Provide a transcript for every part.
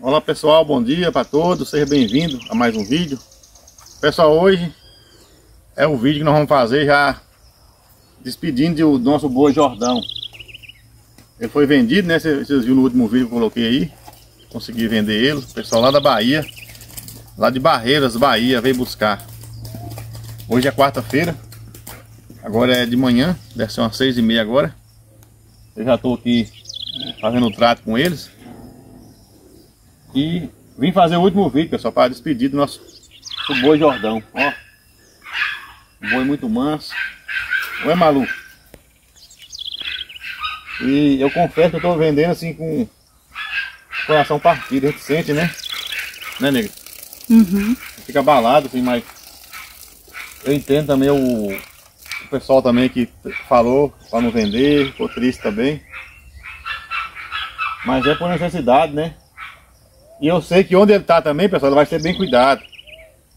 Olá pessoal, bom dia para todos, seja bem-vindo a mais um vídeo. Pessoal, hoje é o vídeo que nós vamos fazer já despedindo do nosso boi Jordão. Ele foi vendido, né? Vocês viram no último vídeo que eu coloquei aí. Consegui vender ele. O pessoal lá da Bahia, lá de Barreiras, Bahia, veio buscar. Hoje é quarta-feira. Agora é de manhã, deve ser umas seis e meia agora. Eu já estou aqui fazendo o trato com eles. E vim fazer o último vídeo, pessoal, para despedir do nosso do boi Jordão. Ó, um boi muito manso. Não é maluco? E eu confesso que eu estou vendendo assim com coração partido, a gente sente, né? Né, nega? Uhum. Fica abalado, assim, mas eu entendo também o, o pessoal também que falou para não vender, ficou triste também. Mas é por necessidade, né? E eu sei que onde ele está também, pessoal, ele vai ser bem cuidado.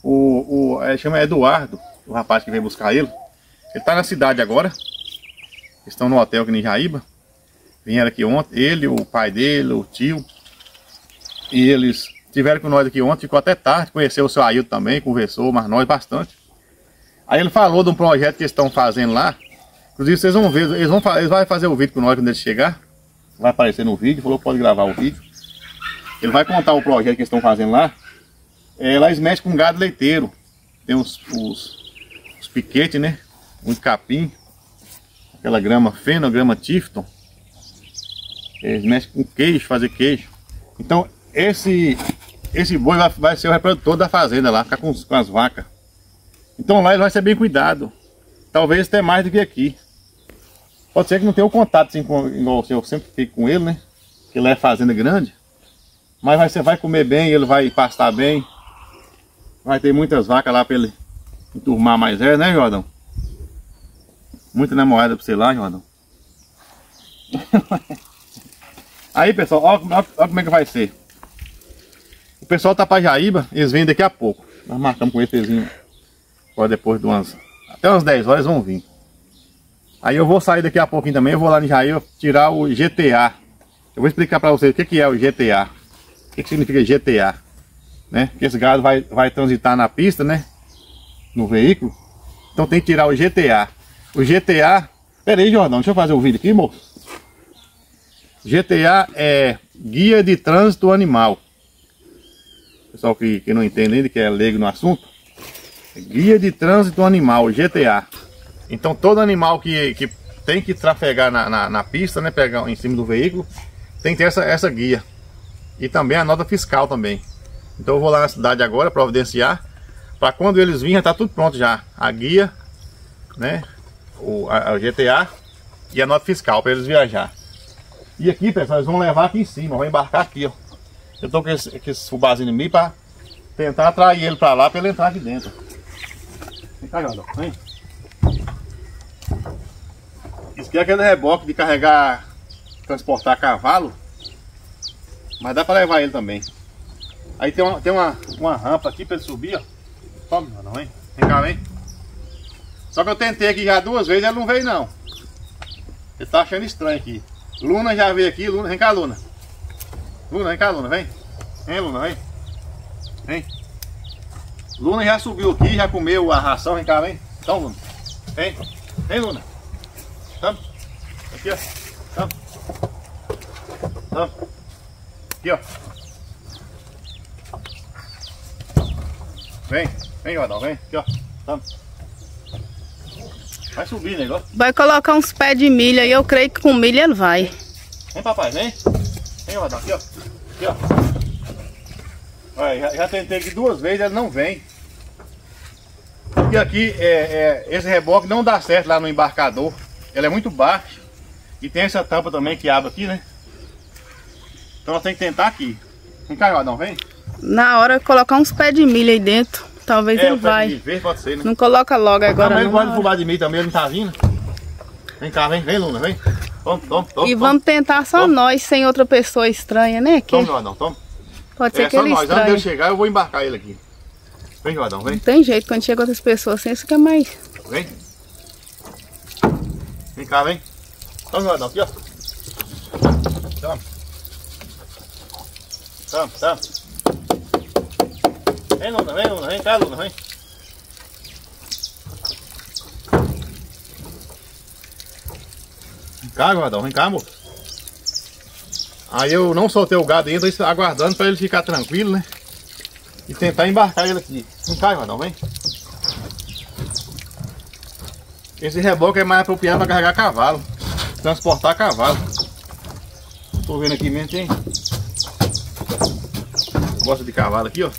O, o ele chama Eduardo, o rapaz que veio buscar ele. Ele está na cidade agora. Estão no hotel aqui em Jaíba. Vieram aqui ontem, ele, o pai dele, o tio. E eles tiveram com nós aqui ontem, ficou até tarde, conheceu o seu Ailton também, conversou, mas nós bastante. Aí ele falou de um projeto que eles estão fazendo lá. Inclusive vocês vão ver, eles vão, eles vão fazer o vídeo com nós quando eles chegar. Vai aparecer no vídeo, falou pode gravar o vídeo. Ele vai contar o projeto que eles estão fazendo lá. É, lá eles mexem com gado leiteiro. Tem os, os, os piquetes, né? Muito capim. Aquela grama feno, grama tifton. Eles mexem com queijo, fazer queijo. Então, esse, esse boi vai, vai ser o reprodutor da fazenda lá, ficar com, com as vacas. Então lá ele vai ser bem cuidado. Talvez até mais do que aqui. Pode ser que não tenha o contato assim, com, igual eu sempre fico com ele, né? Que lá é fazenda grande. Mas vai, você vai comer bem, ele vai pastar bem. Vai ter muitas vacas lá para ele enturmar mais é, né, Jordão? Muita namorada para você lá, Jordão. Aí, pessoal, olha, como é que vai ser. O pessoal tá para Jaíba, eles vêm daqui a pouco. Nós marcamos com eles, eles agora depois de umas... Até umas 10 horas vão vir. Aí eu vou sair daqui a pouquinho também, eu vou lá em Jaíba tirar o GTA. Eu vou explicar para vocês o que é o GTA. O que, que significa GTA? Né? Que esse gado vai, vai transitar na pista, né? No veículo. Então tem que tirar o GTA. O GTA... Pera aí, Jordão, deixa eu fazer o vídeo aqui, moço. GTA é Guia de Trânsito Animal. Pessoal que, que não entende ainda, que é leigo no assunto. É Guia de Trânsito Animal, GTA. Então todo animal que, que tem que trafegar na, na, na, pista, né, pegar em cima do veículo, tem que ter essa, essa guia. E também a nota fiscal também. Então eu vou lá na cidade agora providenciar, para quando eles virem já tá tudo pronto já. A guia, né, o, a, a GTA e a nota fiscal para eles viajar. E aqui, pessoal, eles vão levar aqui em cima, vão embarcar aqui, ó. Eu tô com esse, esse fubazinho em mim para tentar atrair ele para lá, para ele entrar aqui dentro. Vem cá, Jordão, vem. Isso aqui é aquele reboque de carregar, transportar cavalo. Mas dá para levar ele também. Aí tem uma, tem uma, uma rampa aqui para ele subir, ó. Tome, não, vem. Vem cá, vem. Só que eu tentei aqui já duas vezes, ele não veio não. Ele tá achando estranho aqui. Luna já veio aqui, Luna, vem cá, Luna. Luna, vem cá, Luna, vem. Vem, Luna, vem. Vem. Luna já subiu aqui, já comeu a ração, vem cá, vem. Então, Luna. Vem. Vem, Luna. Tamo. Aqui, ó. Tamo. Tamo. Aqui, ó. Vem. Vem, Jordão, vem. Aqui, ó. Tamo. Vai subir negócio. Vai colocar uns pés de milho aí, eu creio que com milho ele vai. Vem, papai, vem. Vem, Jordão, aqui, ó. Aqui, ó. Olha, já, já, tentei aqui duas vezes, ele não vem. E aqui, é, é, esse reboque não dá certo lá no embarcador. Ele é muito baixo. E tem essa tampa também que abre aqui, né? Então nós temos que tentar aqui. Vem cá, Jordão, vem. Na hora colocar uns pés de milho aí dentro. Talvez é, ele vai. Pode ser, né? Não coloca logo agora. Não, ele pode fubá de milho também, ele não tá vindo. Vem cá, vem, vem, Luna, vem. Toma, toma, toma. E vamos tentar só nós, sem outra pessoa estranha, né? Que Toma, Jordão, toma. Pode ser é, que só ele nós. estranhe. Antes de eu chegar, eu vou embarcar ele aqui. Vem, Jordão, vem. Não tem jeito, quando chega outras pessoas assim, isso fica mais. Vem. Vem cá, vem. Toma, Jordão, aqui, ó. Toma. Tamo, tamo. Vem, Luna, vem, Luna, vem cá, Luna, vem. Vem cá, guardão, vem cá, amor. Aí eu não soltei o gado ainda, tô aguardando para ele ficar tranquilo, né? E tentar embarcar ele aqui. Vem cá, guardão, vem. Esse reboque é mais apropriado para carregar cavalo, transportar cavalo. Tô vendo aqui mesmo, tem bosta de cavalo aqui, ó.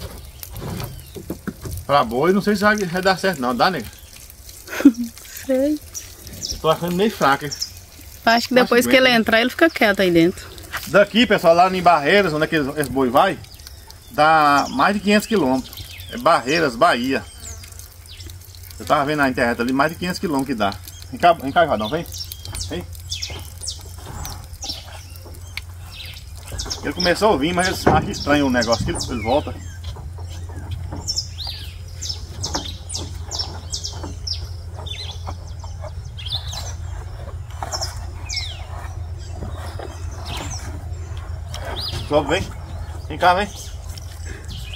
Pra boi, não sei se vai, vai dar certo não, dá, nega? Sei. Tô achando meio hein? Acho que depois Acho que que ele entrar, ele fica quieto aí dentro. Daqui, pessoal, lá em Barreiras, onde é que esse boi vai, dá mais de 500 quilômetros. É Barreiras, Bahia. Eu tava vendo na internet ali, mais de 500 quilômetros que dá. Vem cá, vem cá, Vadão, vem. Vem. Ele começou a vir, mas ele acha estranho o negócio que ele, ele volta. Sobe, vem. Vem cá, vem.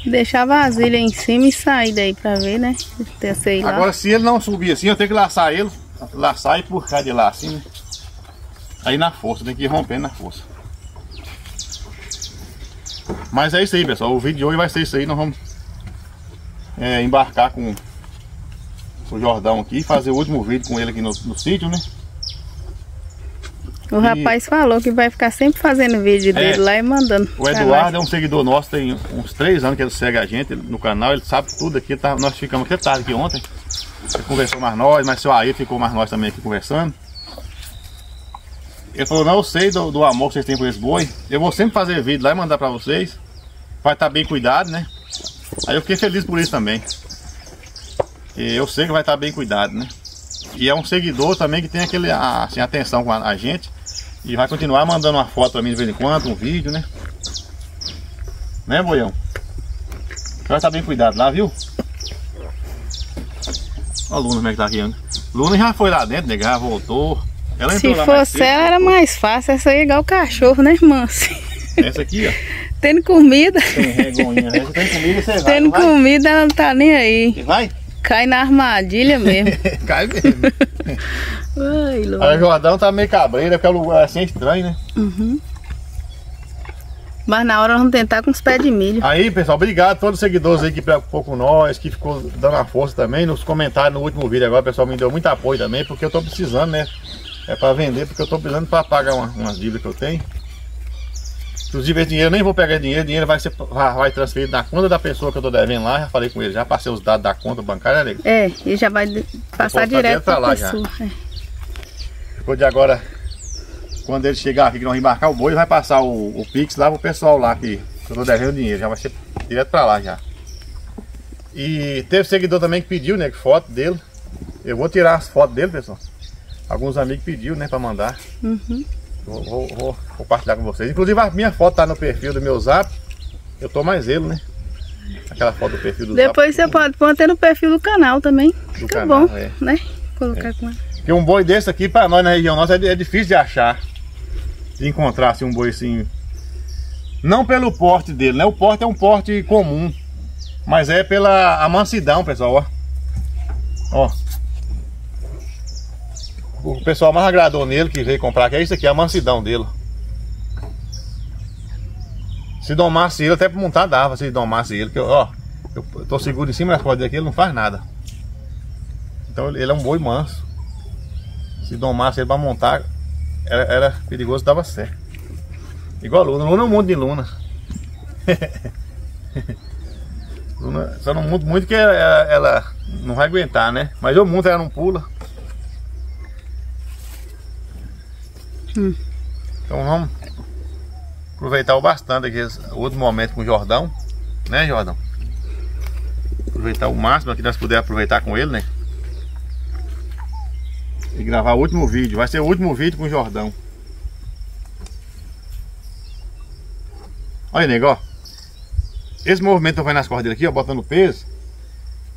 Deixar a vasilha em cima e sair daí pra ver, né? Sei lá. Agora, se ele não subir assim, eu tenho que laçar ele, laçar e puxar de lá assim, né? Aí na força, tem que ir rompendo na força. Mas é isso aí, pessoal. O vídeo de hoje vai ser isso aí. Nós vamos é, embarcar com o Jordão aqui, fazer o último vídeo com ele aqui no, no sítio, né? O rapaz falou que vai ficar sempre fazendo vídeo dele É. lá e mandando. O Eduardo é um seguidor nosso, tem uns três anos que ele segue a gente no canal, ele sabe tudo aqui. Tá, nós ficamos até tarde aqui ontem. Ele conversou mais nós, mas seu Aí ficou mais nós também aqui conversando. Ele falou, não, eu sei do, do amor que vocês têm por esse boi. Eu vou sempre fazer vídeo lá e mandar pra vocês. Vai estar bem cuidado, né? Aí eu fiquei feliz por isso também. E eu sei que vai estar bem cuidado, né? E é um seguidor também que tem aquele, assim, atenção com a, a gente. E vai continuar mandando uma foto pra mim de vez em quando, um vídeo, né? Né, boião? Vai estar bem cuidado lá, viu? Olha a Luna como é que tá aqui, né? Luna já foi lá dentro, já voltou. Ela Se fosse ela, era mais fácil. Essa aí é igual o cachorro, né, irmã? Essa aqui, ó. Tendo comida, Tem regonha. Essa tem comigo, você vai. tendo comida, ela não tá nem aí. Você vai? Cai na armadilha mesmo. Cai mesmo. Ai, Aí o louco. Jordão tá meio cabreiro, é porque o lugar é assim estranho, né? Uhum. Mas na hora nós vamos tentar com os pés de milho. Aí, pessoal, obrigado a todos os seguidores aí que preocupou com nós, que ficou dando a força também. Nos comentários no último vídeo agora, o pessoal me deu muito apoio também, porque eu tô precisando, né? É pra vender, porque eu tô precisando pra pagar uma, umas dívidas que eu tenho. Inclusive, esse dinheiro, nem vou pegar dinheiro, o dinheiro vai ser vai, transferido na conta da pessoa que eu tô devendo lá. Já falei com ele, já passei os dados da conta bancária, né? É, e já vai passar Voltar direto pra lá já. pessoa. É. Depois de agora, quando ele chegar aqui, que nós embarcar o boi, vai passar o, o Pix lá pro pessoal lá que eu tô devendo dinheiro, já vai ser direto pra lá já. E teve seguidor também que pediu, né, que foto dele. Eu vou tirar as fotos dele, pessoal. Alguns amigos pediu, né, pra mandar. Uhum. Vou, vou- vou compartilhar com vocês. Inclusive a minha foto tá no perfil do meu zap. Eu tô mais ele, né? Aquela foto do perfil do Depois você zap. pode pôr até no perfil do canal também. Fica canal, bom, é. né? Colocar com ela. Porque um boi desse aqui, pra nós na região nossa, é, é difícil de achar. De encontrar assim, um boi assim. Não pelo porte dele, né? O porte é um porte comum. Mas é pela a mansidão, pessoal, ó. Ó. O pessoal mais agradou nele que veio comprar, que é isso aqui, a mansidão dele. Se domasse ele, até pra montar dava, se domasse ele, que eu, ó, eu tô seguro em cima das cordas aqui, ele não faz nada. Então ele é um boi manso. Se domasse ele pra montar, era, era perigoso, dava certo. Igual Luna. Luna é um monte de Luna. Luna só não monto muito que ela, ela não vai aguentar, né? Mas eu monto, ela não pula. Hum. Então vamos aproveitar o bastante aqui outro momento com o Jordão. Né, Jordão? Aproveitar o máximo que nós pudermos aproveitar com ele, né? E gravar o último vídeo. Vai ser o último vídeo com o Jordão. Olha nego, ó. Esse movimento que eu fazendo nas cordas dele aqui, ó, botando peso.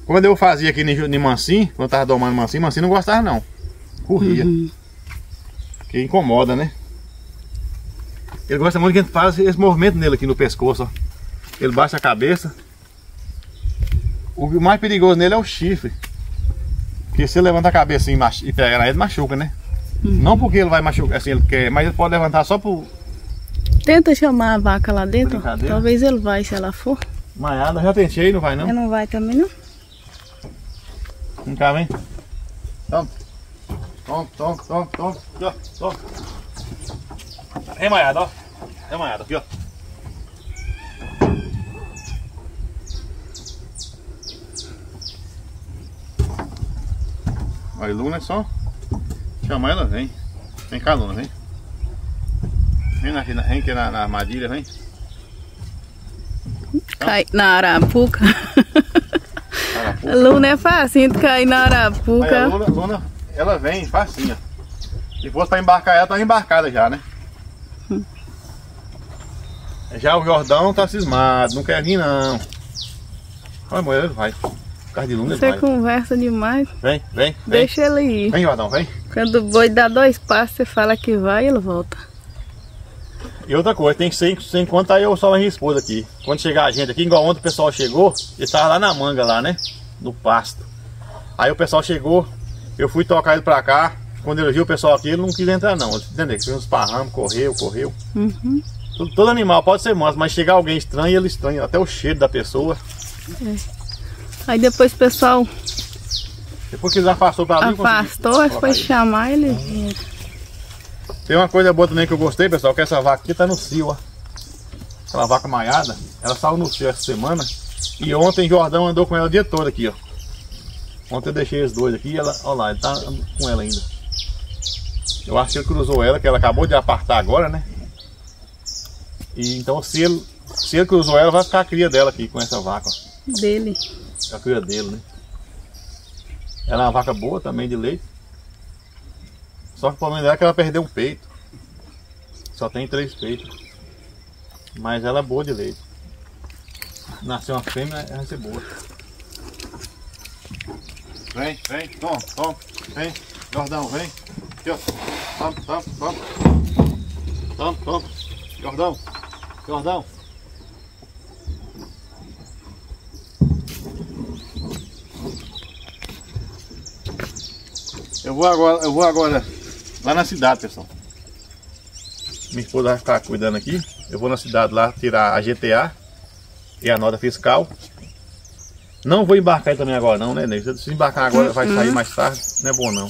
Quando eu fazia aqui em Mansim, quando eu tava domando Mansim, Mansim não gostava não. Corria. Uhum. Que incomoda, né? Ele gosta muito que a gente faz esse movimento nele aqui no pescoço, ó. Ele baixa a cabeça. O mais perigoso nele é o chifre. Porque se ele levantar a cabeça e pegar ele, machuca, né? Uhum. Não porque ele vai machucar, assim, ele quer, mas ele pode levantar só por... Tenta chamar a vaca lá dentro, talvez ele vai se ela for. Maiada, já tentei, não vai não? Ele não vai também não. Vem cá, vem. Toma. Toma, toma, toma, toma. Aqui, ó, toma. Vem, Maiada, ó. Maiada, aqui, ó. Aí, Luna é só chamar ela, vem. Vem cá, Luna, vem. Vem, na, vem aqui na, na armadilha, vem. Cai na arapuca. arapuca. Luna é facinho de cair na arapuca. Aí, Luna, Luna, ela vem facinha. Se fosse pra embarcar ela, tá embarcada já, né? Hum. Já o Jordão tá cismado, não quer vir não. Vai, mulher, ele vai. de Luna, Você vai. conversa demais. Vem, vem, vem. Deixa ele ir. Vem, Jordão, vem. Quando o boi dá dois passos, você fala que vai, ele volta. E outra coisa, tem que ser sem contar eu só a minha esposa aqui. Quando chegar a gente aqui, igual ontem o pessoal chegou, ele estava lá na manga lá, né? No pasto. Aí o pessoal chegou, eu fui tocar ele pra cá. Quando ele viu o pessoal aqui, ele não quis entrar não. Entendeu? Fez uns parramos, correu, correu. Uhum. Todo, todo, animal pode ser manso, mas chegar alguém estranho, ele estranha. Até o cheiro da pessoa. É. Aí depois o pessoal... Depois que ele afastou pra ali... Afastou, foi chamar ele... Tem uma coisa boa também que eu gostei, pessoal, que essa vaca aqui tá no cio, ó. Aquela vaca maiada, ela saiu no cio essa semana. E ontem Jordão andou com ela o dia todo aqui, ó. Ontem eu deixei os dois aqui e ela, olha lá, ele tá com ela ainda. Eu acho que ele cruzou ela, que ela acabou de apartar agora, né? E então se ele, se ele cruzou ela, vai ficar a cria dela aqui com essa vaca. Dele. A cria dele, né? Ela é uma vaca boa também de leite. Só que o problema dela é que ela perdeu um peito. Só tem três peitos. Mas ela é boa de leite. Nasceu uma fêmea, ela vai ser boa. Vem, vem, toma, toma, vem, Jordão, vem. Aqui, ó. Toma, toma, toma. Toma, toma. Jordão, Jordão. Eu vou agora, eu vou agora lá na cidade, pessoal. Minha esposa vai ficar cuidando aqui. Eu vou na cidade lá tirar a GTA e a nota fiscal. Não vou embarcar também agora não, né, Ney? Se embarcar agora vai sair mais tarde, não é bom não.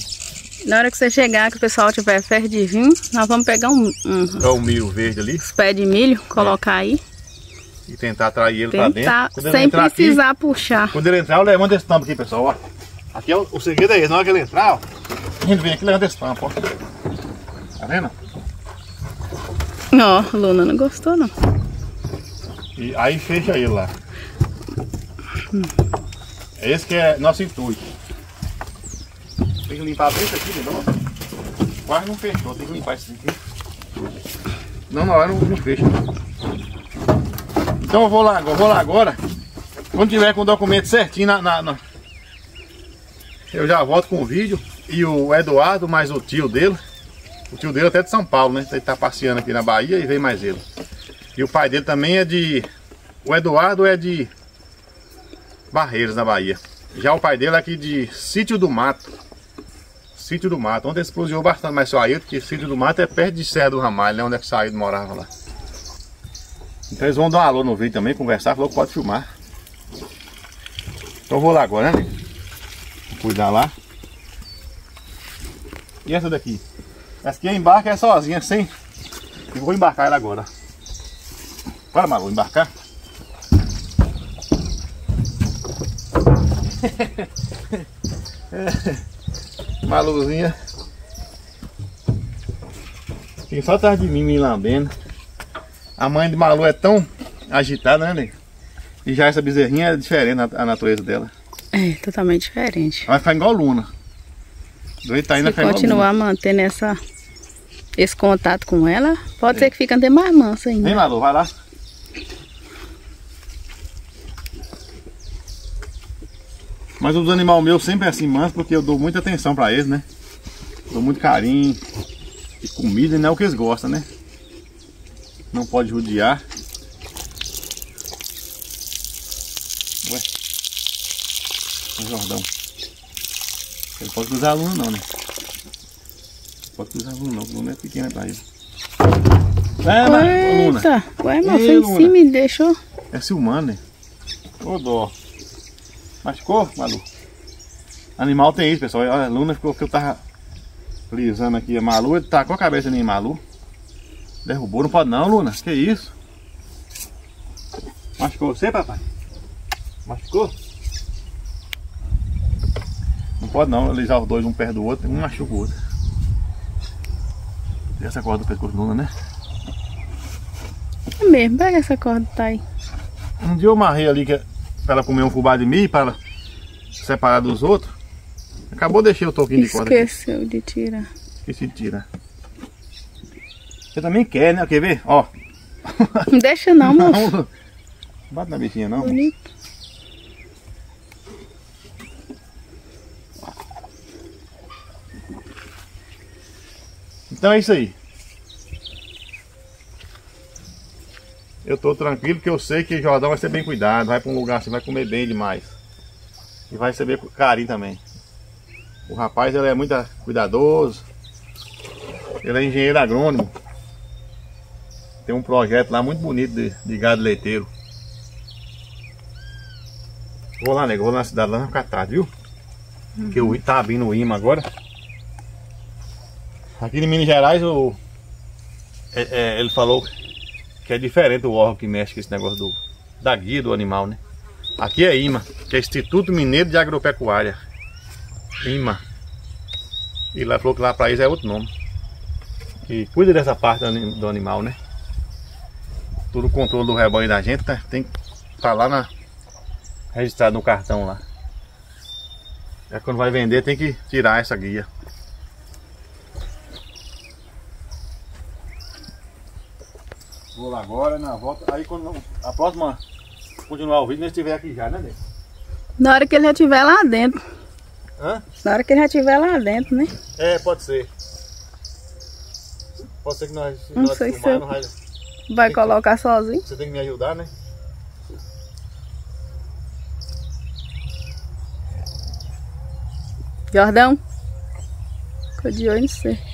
Na hora que você chegar, que o pessoal tiver fé de vir, nós vamos pegar um... um é o milho verde ali. Os pés de milho, colocar é. aí. E tentar atrair ele tentar, pra dentro. sem precisar aqui, puxar. Quando ele entrar, eu levanto esse tampo aqui, pessoal, ó. Aqui é o, o segredo é esse, na hora que ele entrar, ó. A gente vem aqui e levanta esse tampo, ó. Tá vendo? Ó, Luna não gostou não. E aí fecha ele lá. Hum. Esse que é nosso intuito. Tem que limpar bem isso aqui de novo. Quase não fechou, tem que limpar isso aqui. Não, na hora não, não fecha. Então eu vou lá, eu vou lá agora. Quando tiver com o documento certinho na, na, na, Eu já volto com o vídeo. E o Eduardo, mais o tio dele. O tio dele é até de São Paulo, né? Ele tá passeando aqui na Bahia e vem mais ele. E o pai dele também é de... O Eduardo é de Barreiros, na Bahia. Já o pai dele é aqui de Sítio do Mato. Sítio do Mato. Ontem explodiu bastante mais só aí, porque Sítio do Mato é perto de Serra do Ramalho, né? Onde é que saiu morava lá. Então eles vão dar um alô no vídeo também, conversar, falou que pode filmar. Então eu vou lá agora, né? Cuidar lá. E essa daqui? Essa aqui embarca é sozinha, sem. Eu vou embarcar ela agora. Bora, Malu, embarcar. Maluzinha. Fica só atrás de mim me lambendo. A mãe de Malu é tão agitada, né, Ney? E já essa bezerrinha é diferente a natureza dela. É, totalmente diferente. Vai ficar igual Luna. Do Itaína Se continuar mantendo essa, esse contato com ela, pode é. ser que fique até mais mansa ainda. Vem, Malu, vai lá. Mas os animais meus sempre é assim manso, porque eu dou muita atenção para eles, né? Dou muito carinho. E comida não é o que eles gostam, né? Não pode judiar. Ué. O Jordão. Ele pode cruzar a luna não, né? Pode cruzar a luna não, a luna é pequena pra ele. Leva, Luna. Ué, mas foi em cima e deixou. É ciumano, né? Ô dó. Machucou, Malu? Animal tem isso, pessoal. A Luna ficou que eu tava lisando aqui a Malu, ele com a cabeça em Malu. Derrubou, não pode não, Luna. Que isso? Machucou você, papai? Machucou? Não pode não, alisar os dois um perto do outro, um machuca o outro. E essa corda do pescoço Luna, né? É mesmo, pega essa corda, tá aí. Um dia eu amarrei ali que, pra ela comer um fubá de milho, para ela separar dos outros. Acabou de deixar o toquinho de corda. Esqueceu de tirar. Esqueci de tirar. Você também quer, né? Quer ver? Ó. Não deixa não, moço. Não. Bate na bichinha não. Bonito. Então é isso aí. Eu tô tranquilo porque eu sei que Jordão vai ser bem cuidado, vai para um lugar assim, vai comer bem demais. E vai receber carinho também. O rapaz ele é muito cuidadoso. Ele é engenheiro agrônomo. Tem um projeto lá muito bonito de, de gado leiteiro. Vou lá, nego, vou na cidade lá na Catar, viu? Uhum. Que o tá abrindo o IMA agora. Aqui em Minas Gerais o, é, é, ele falou que é diferente o órgão que mexe com esse negócio do, da guia do animal, né? Aqui é IMA, que é Instituto Mineiro de Agropecuária. IMA. E lá falou que lá para isso é outro nome. E cuida dessa parte do animal, né? Todo o controle do rebanho da gente tá, tem que estar tá lá na, registrado no cartão lá. É quando vai vender tem que tirar essa guia. Vou lá agora, na volta. Aí quando a próxima continuar o vídeo, nós estiver aqui já, né, Ney? Na hora que ele já estiver lá dentro. Hã? Na hora que ele já estiver lá dentro, né? É, pode ser. Pode ser que nós. Não nós sei se vai, vai colocar que... sozinho. Você tem que me ajudar, né? Jordão? Ficou de olho em você.